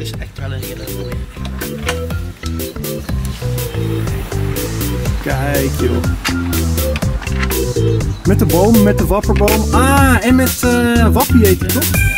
is echt wel. Kijk joh. Met de boom, met de wapperboom. Ah, en met uh, wappie het toch?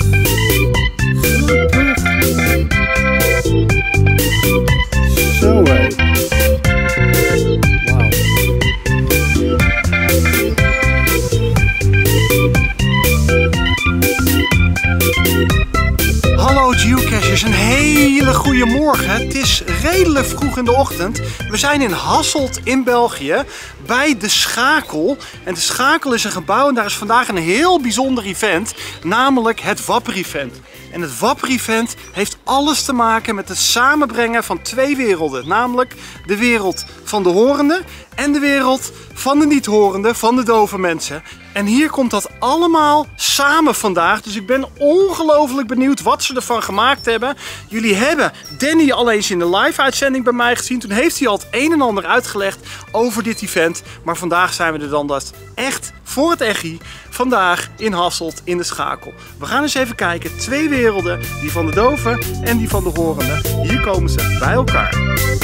Geocachers, een hele goede morgen. Het is redelijk vroeg in de ochtend. We zijn in Hasselt in België bij De Schakel. En De Schakel is een gebouw en daar is vandaag een heel bijzonder event, namelijk het Wapper Event. En het Wapper Event heeft alles te maken met het samenbrengen van twee werelden. Namelijk de wereld van de horenden en de wereld van de niet-horenden, van de dove mensen. En hier komt dat allemaal samen vandaag. Dus ik ben ongelooflijk benieuwd wat ze ervan gemaakt hebben. Jullie hebben Danny al eens in de live uitzending bij mij gezien. Toen heeft hij al het een en ander uitgelegd over dit event. Maar vandaag zijn we er dan dat echt voor het echi. Vandaag in Hasselt in de Schakel. We gaan eens even kijken. Twee werelden. Die van de doven en die van de horenden. Hier komen ze bij elkaar.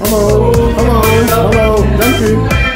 Hallo, hallo, hallo, dank u.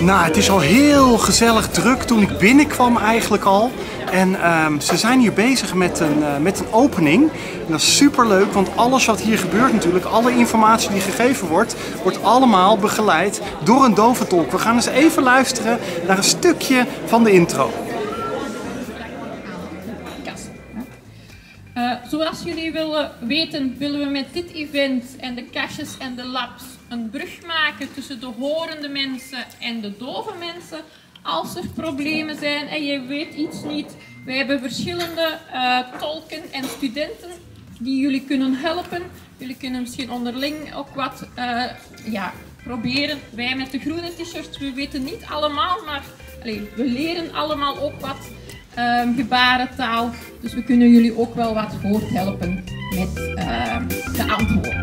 Nou, het is al heel gezellig druk toen ik binnenkwam eigenlijk al. En ehm, ze zijn hier bezig met een, uh, met een opening. En dat is super leuk, want alles wat hier gebeurt natuurlijk, alle informatie die gegeven wordt, wordt allemaal begeleid door een doventolk. We gaan eens even luisteren naar een stukje van de intro. Uh, zoals jullie willen weten, willen we met dit event en de caches en de labs een brug maken tussen de horende mensen en de dove mensen. Als er problemen zijn en je weet iets niet, wij hebben verschillende uh, tolken en studenten die jullie kunnen helpen. Jullie kunnen misschien onderling ook wat uh, ja, proberen. Wij met de groene t-shirts, we weten niet allemaal, maar we leren allemaal ook wat um, gebarentaal. Dus we kunnen jullie ook wel wat voorthelpen met um, de antwoorden.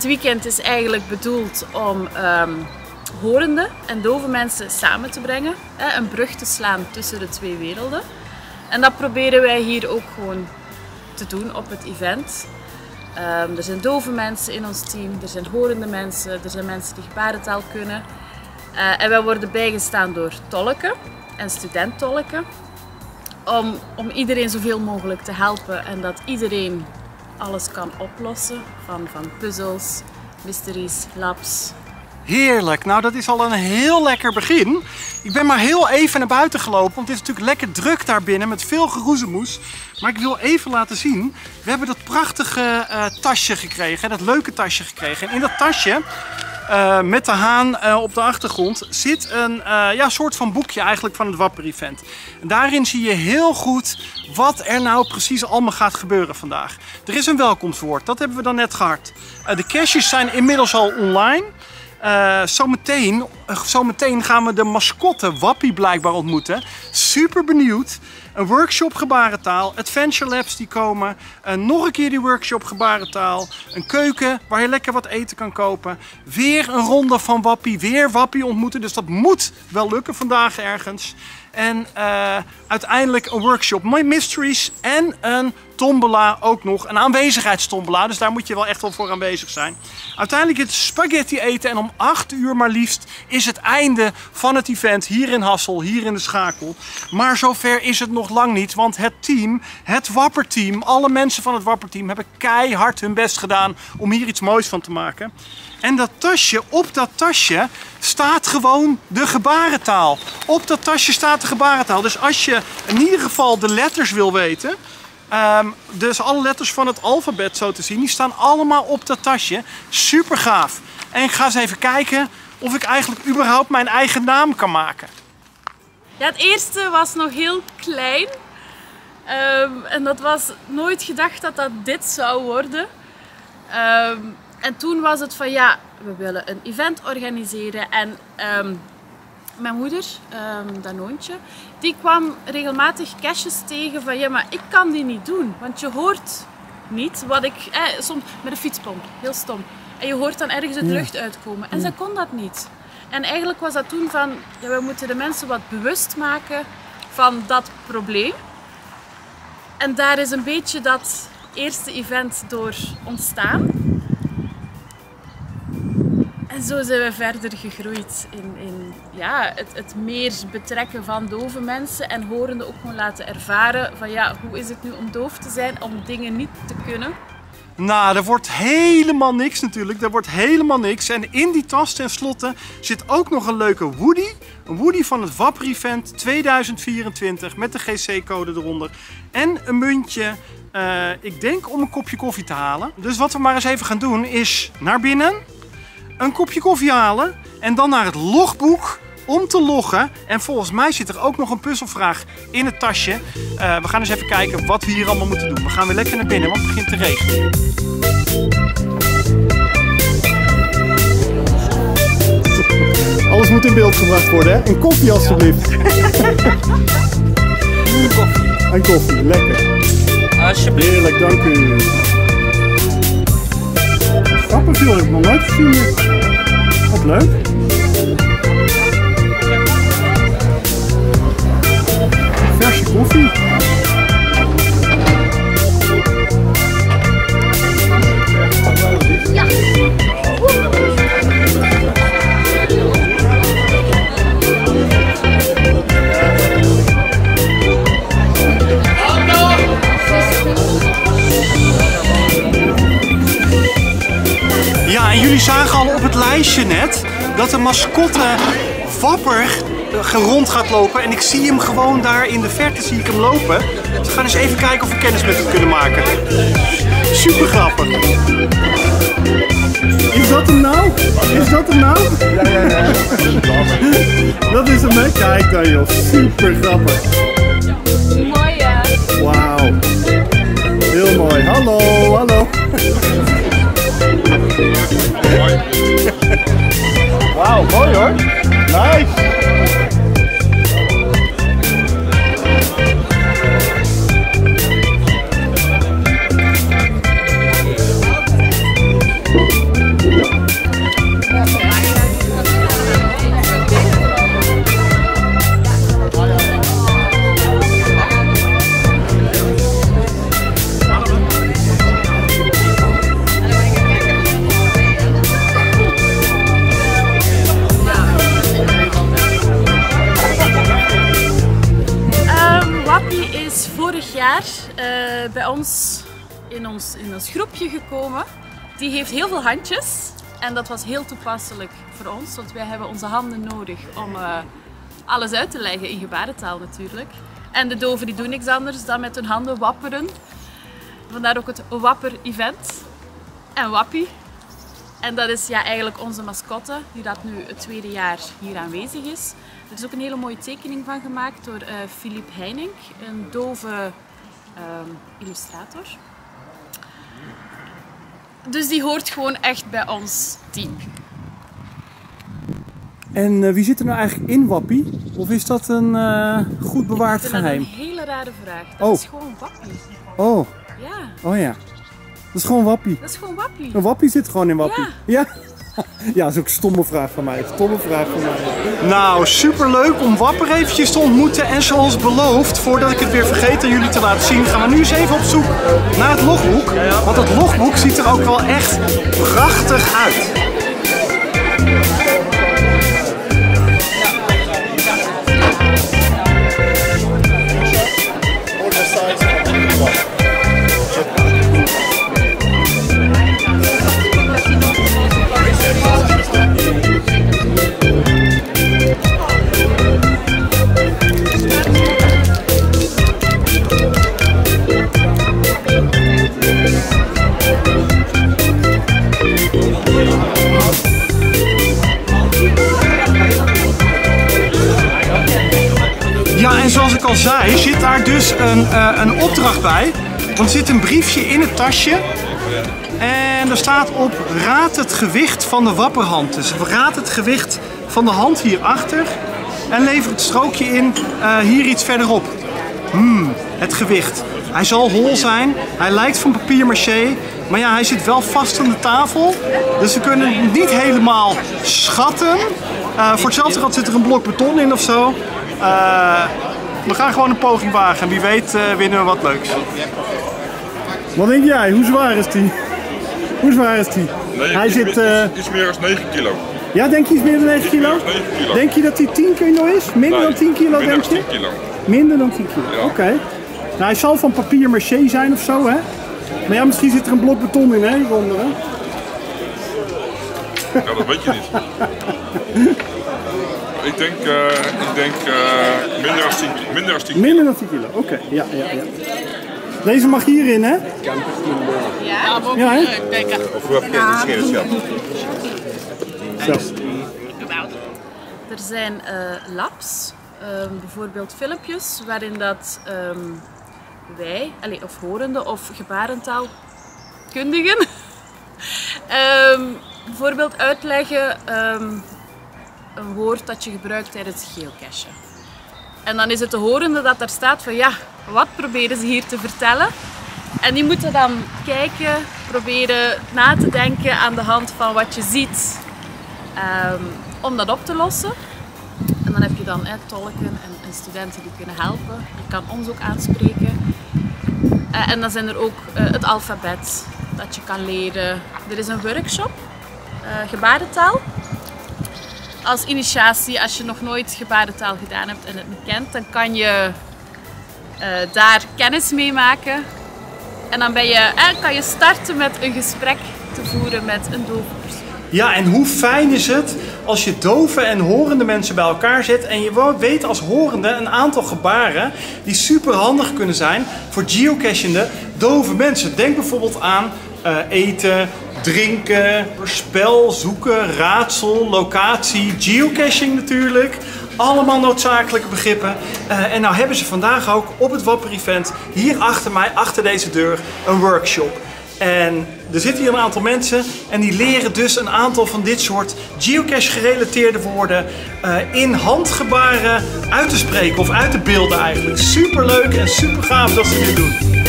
Dit weekend is eigenlijk bedoeld om um, horende en dove mensen samen te brengen. Een brug te slaan tussen de twee werelden. En dat proberen wij hier ook gewoon te doen op het event. Um, er zijn dove mensen in ons team, er zijn horende mensen, er zijn mensen die gebarentaal kunnen. Uh, en wij worden bijgestaan door tolken en studenttolken. Om, om iedereen zoveel mogelijk te helpen en dat iedereen alles kan oplossen. Van, van puzzels, mysteries, labs. Heerlijk, nou dat is al een heel lekker begin. Ik ben maar heel even naar buiten gelopen, want het is natuurlijk lekker druk daar binnen met veel geroezemoes. Maar ik wil even laten zien, we hebben dat prachtige uh, tasje gekregen, dat leuke tasje gekregen. En in dat tasje uh, met de haan uh, op de achtergrond zit een ja, soort van boekje eigenlijk van het Wapper Event. En daarin zie je heel goed wat er nou precies allemaal gaat gebeuren vandaag. Er is een welkomstwoord, dat hebben we dan net gehad. de caches zijn inmiddels al online. Uh, zometeen, zometeen gaan we de mascotte Wappie blijkbaar ontmoeten. Super benieuwd. Een workshop gebarentaal, Adventure Labs die komen. Uh, nog een keer die workshop gebarentaal. Een keuken waar je lekker wat eten kan kopen. Weer een ronde van Wappie, weer Wappie ontmoeten. Dus dat moet wel lukken vandaag ergens. En eh, uiteindelijk een workshop Mysteries en een tombola ook nog. Een aanwezigheidstombola, dus daar moet je wel echt wel voor aanwezig zijn. Uiteindelijk het spaghetti eten en om 8 uur maar liefst is het einde van het event hier in Hassel, hier in de Schakel. Maar zover is het nog lang niet, want het team, het Wapperteam, alle mensen van het Wapperteam hebben keihard hun best gedaan om hier iets moois van te maken. En dat tasje, op dat tasje staat gewoon de gebarentaal. Op dat tasje staat de gebarentaal. Dus als je in ieder geval de letters wil weten, ehm, dus alle letters van het alfabet zo te zien, die staan allemaal op dat tasje. Super gaaf. En ik ga eens even kijken of ik eigenlijk überhaupt mijn eigen naam kan maken. Ja, het eerste was nog heel klein. Ehm, en dat was nooit gedacht dat dat dit zou worden. Ehm, en toen was het van ja, we willen een event organiseren. En ehm, mijn moeder, um, Danoontje, die kwam regelmatig caches tegen van ja, maar ik kan die niet doen. Want je hoort niet wat ik, eh, soms met een fietspomp, heel stom. En je hoort dan ergens het lucht uitkomen. En zij kon dat niet. En eigenlijk was dat toen van, ja, we moeten de mensen wat bewust maken van dat probleem. En daar is een beetje dat eerste event door ontstaan. En zo zijn we verder gegroeid in, in ja, het, het meer betrekken van dove mensen en horenden ook gewoon laten ervaren van ja, hoe is het nu om doof te zijn, om dingen niet te kunnen. Nou, er wordt helemaal niks natuurlijk. Er wordt helemaal niks. En in die tas tenslotte zit ook nog een leuke Woody. Een Woody van het Wapper Event 2024 met de GC-code eronder. En een muntje, uh, ik denk om een kopje koffie te halen. Dus wat we maar eens even gaan doen is naar binnen, een kopje koffie halen en dan naar het logboek om te loggen. En volgens mij zit er ook nog een puzzelvraag in het tasje. Uh, we gaan eens even kijken wat we hier allemaal moeten doen. We gaan weer lekker naar binnen, want het begint te regenen. Alles moet in beeld gebracht worden, hè? Een koffie alstublieft. Een koffie. Een koffie, lekker. Alsjeblieft. Heerlijk, dank u. Joh, heb ik nog nooit gezien. Wat leuk. Verse koffie. Ja, en jullie zagen al op het lijstje net dat de mascotte Wapper rond gaat lopen. En ik zie hem gewoon daar in de verte zie ik hem lopen. Dus we gaan eens even kijken of we kennis met hem kunnen maken. Super grappig. Is dat hem nou? Is dat hem nou? Ja, ja, ja. dat is hem, hè? Kijk dan joh. Super grappig. Mooi ja. Wauw. Heel mooi. Hallo, hallo. Bij ons in, ons in ons groepje gekomen. Die heeft heel veel handjes en dat was heel toepasselijk voor ons, want wij hebben onze handen nodig om eh, alles uit te leggen in gebarentaal natuurlijk. En de doven die doen niks anders dan met hun handen wapperen. Vandaar ook het Wapper-event. En Wappie. En dat is ja, eigenlijk onze mascotte, die dat nu het tweede jaar hier aanwezig is. Er is ook een hele mooie tekening van gemaakt door eh Philippe Heining, een dove ehm, illustrator. Dus die hoort gewoon echt bij ons team. En eh, wie zit er nou eigenlijk in Wappie? Of is dat een eh, goed bewaard Ik vind dat geheim? een hele rare vraag. Dat Oh. is gewoon Wappie. Oh, Ja, oh ja. Dat is gewoon Wappie. dat is gewoon Wappie. Een Wappie zit gewoon in Wappie. Ja. Ja, dat is ook een stomme vraag van mij. Stomme vraag van mij. Nou, superleuk om Wapper eventjes te ontmoeten. En zoals beloofd, voordat ik het weer vergeet aan jullie te laten zien, gaan we nu eens even op zoek naar het logboek. Want het logboek ziet er ook wel echt prachtig uit. Bij. Want er zit een briefje in het tasje. En er staat op raad het gewicht van de wapperhand. Dus raad het gewicht van de hand hierachter. En lever het strookje in eh, hier iets verderop. Hmm, het gewicht. Hij zal hol zijn. Hij lijkt van papier maché. Maar ja, hij zit wel vast aan de tafel. Dus we kunnen niet helemaal schatten. Eh, voor hetzelfde geld zit er een blok beton in of zo. Eh, we gaan gewoon een poging wagen. En wie weet eh, winnen we wat leuks. Wat denk jij? Hoe zwaar is die? Hoe zwaar is die? Nee, Hij iets, zit... meer, eh, iets, iets meer dan 9 kilo. ja, denk je iets meer dan 9 kilo? Iets meer dan 9 kilo. Denk je dat hij 10 kilo is? Minder dan 10 kilo, Minder denk je? 10 kilo. Minder dan 10 kilo, Ja. oké. Nou, hij zal van papier maché zijn of zo, hè? Maar ja, misschien zit er een blok beton in, hè, hieronder, hè? Ja, dat weet je niet. ik denk, eh, ik denk eh, minder dan 10 kilo. Minder dan 10 kilo. Minder dan 10 kilo, oké. Ja, ja, ja. Deze mag hierin, hè? Ja, Ja, hè? Of hoe heb je het? Zo. Er zijn eh, labs, ehm, bijvoorbeeld filmpjes, waarin dat ehm, wij, allee, of horende of gebarentaalkundigen, ehm, bijvoorbeeld uitleggen ehm, een woord dat je gebruikt tijdens geocachen. En dan is het de horende dat daar staat van ja, wat proberen ze hier te vertellen? En die moeten dan kijken, proberen na te denken aan de hand van wat je ziet ehm, om dat op te lossen. En dan heb je dan hè, tolken en, en studenten die kunnen helpen. Je kan ons ook aanspreken. Eh, en dan zijn er ook eh, het alfabet dat je kan leren. Er is een workshop, eh, gebarentaal. Als initiatie, als je nog nooit gebarentaal gedaan hebt en het niet kent, dan kan je eh, daar kennis mee maken. En dan ben je, eh, kan je starten met een gesprek te voeren met een dove persoon. Ja, en hoe fijn is het als je dove en horende mensen bij elkaar zet en je weet als horende een aantal gebaren die super handig kunnen zijn voor geocachende dove mensen. Denk bijvoorbeeld aan eh, eten, drinken, spel, zoeken, raadsel, locatie, geocaching natuurlijk. Allemaal noodzakelijke begrippen. Eh, en nou hebben ze vandaag ook op het Wapper Event hier achter mij, achter deze deur, een workshop. En er zitten hier een aantal mensen en die leren dus een aantal van dit soort geocache gerelateerde woorden eh, in handgebaren uit te spreken of uit te beelden eigenlijk. Super leuk en super gaaf dat ze dit doen.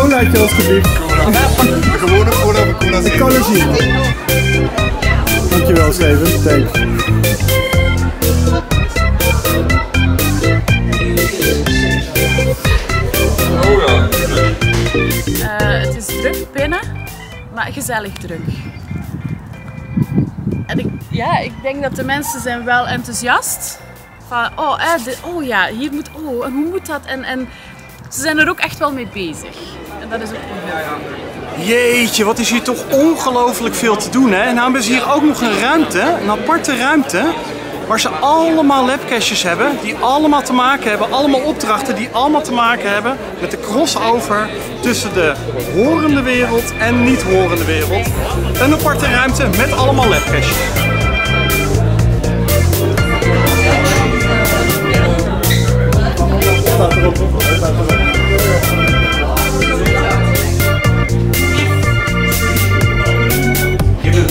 Colaatje alsjeblieft. De gewone cola of cola Een cola zero. Dankjewel Steven, thanks. Oh ja. Eh, het is druk binnen, maar gezellig druk. En ik, ja, ik denk dat de mensen zijn wel enthousiast. Van, oh, eh, oh ja, hier moet, oh, en hoe moet dat? En, en ze zijn er ook echt wel mee bezig. En dat is ook leuk. Jeetje, wat is hier toch ongelooflijk veel te doen hè. En nou hebben ze hier ook nog een ruimte, een aparte ruimte. Waar ze allemaal labcaches hebben, die allemaal te maken hebben, allemaal opdrachten die allemaal te maken hebben met de crossover tussen de horende wereld en niet horende wereld. Een aparte ruimte met allemaal labcaches.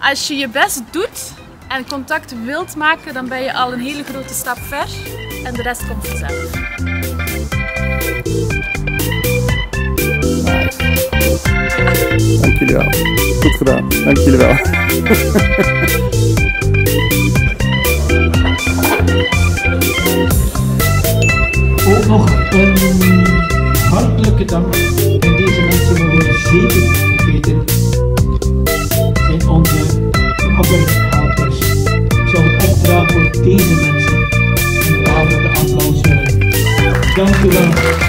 Als je je best doet en contact wilt maken, dan ben je al een hele grote stap ver en de rest komt vanzelf. Dank jullie wel. Goed gedaan. Dank jullie wel. Ook nog een hartelijke dank. En deze mensen mogen we zeker extra voor